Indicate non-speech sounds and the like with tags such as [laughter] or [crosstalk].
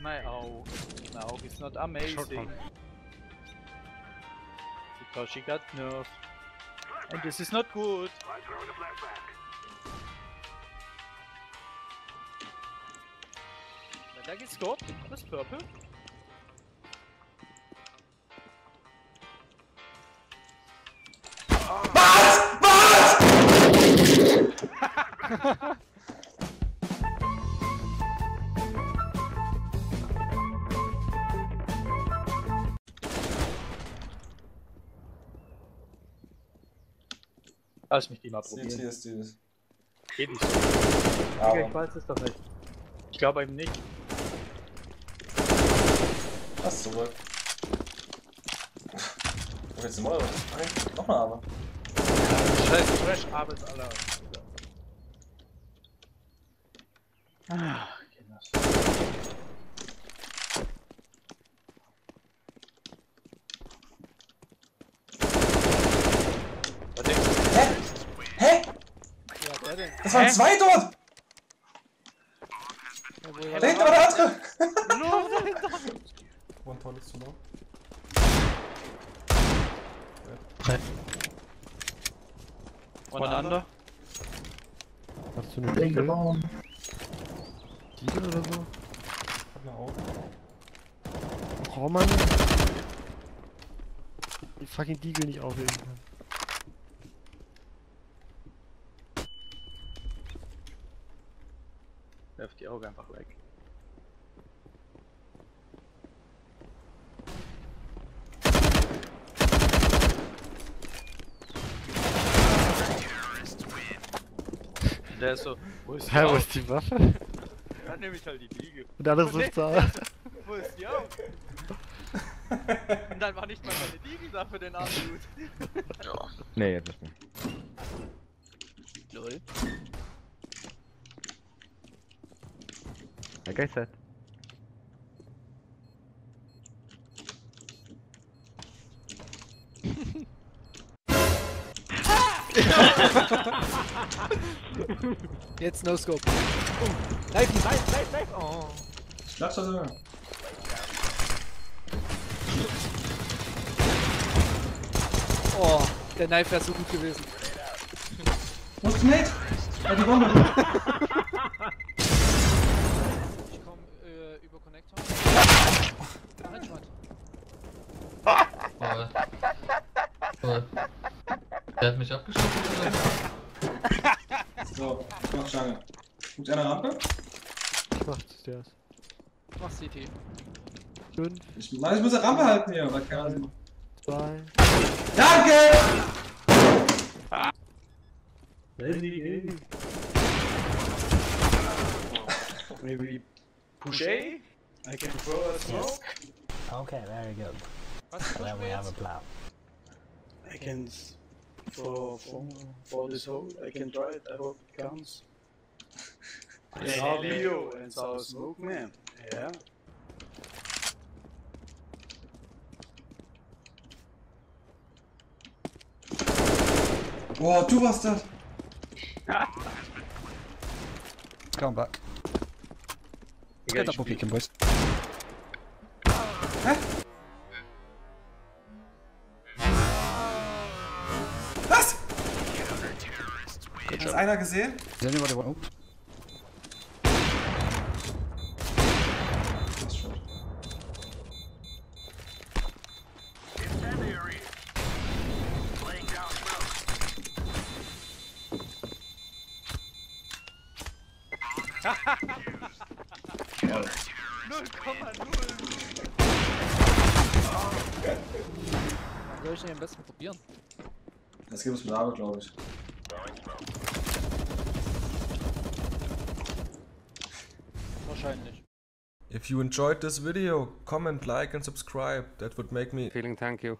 my AUG. My AUG is not amazing. Because she got nerfed. And this is not good. Da geht's dort. Das ist Purple. Lass mich die mal probieren. CT ist dieses. Geht nicht. Ja, Digga, ich weiß es doch nicht. Ich glaube eben nicht. was zurück. Wo willst du mal? Nein, Nochmal aber. Scheiß Fresh Arbeits aller. Ah, Kinders. Was denkst du? Hä? Hä? Ja, Das waren zwei dort! [laughs] Ja, Da hinten war der andere! andere! One Toilet zu low. Und andere? Hast du eine Diegel? Diegel oder so? Hab eine Augen. Oh Mann! Die fucking Diegel nicht aufheben kann. Werf die Augen einfach weg. Der ist so, wo ist die Hä, wo ist die Waffe? Dann nehme ich halt die Liege. Und der andere sitzt da. Wo ist die Augen? Und dann war nicht mal meine Liege da für den armen Dude. Nee, jetzt nicht mehr. Lol. Like I said. Jetzt No Scope. Oh. Knife, knife, knife, knife. Oh. Klatsch das immer. oh, der Knife wäre so gut gewesen. Wo ist Nate? Ja, die Bombe. [laughs] Voll. Der hat mich abgeschossen oder? [laughs] So, ich mach Stange. Guckt einer Rampe? Ich mach Stairs. Mach CT. 5, Ich, Mann, ich muss eine Rampe halten hier. Was kann man 2. Danke! Maybe push A? I can throw a smoke. Okay, very good. Then we have a plan. I can s- for for for this hole. I can try it. I hope it counts. I saw Leo and saw smoke man. Yeah. Boah, du warst das. Come back. Get double peeking, boys. Was? Hat das einer gesehen? Does anybody want? Oh, Das ist soll ich denn am besten probieren? Das gibt es mit Arbeit, glaube ich. Wahrscheinlich. If you enjoyed this video, comment, like and subscribe. That would make me Feeling thank you.